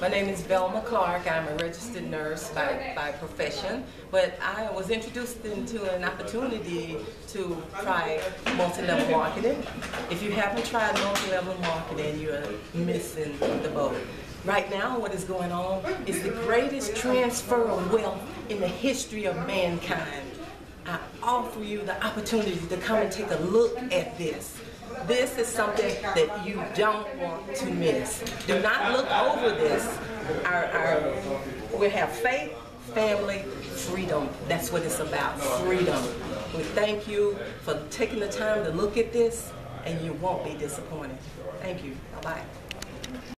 My name is Velma Clark. I'm a registered nurse by, by profession, but I was introduced into an opportunity to try multi-level marketing. If you haven't tried multi-level marketing, you're missing the boat. Right now, what is going on is the greatest transfer of wealth in the history of mankind. I offer you the opportunity to come and take a look at this. This is something that you don't want to miss. Do not look over this. Our, our, we have faith, family, freedom. That's what it's about, freedom. We thank you for taking the time to look at this, and you won't be disappointed. Thank you. Bye-bye.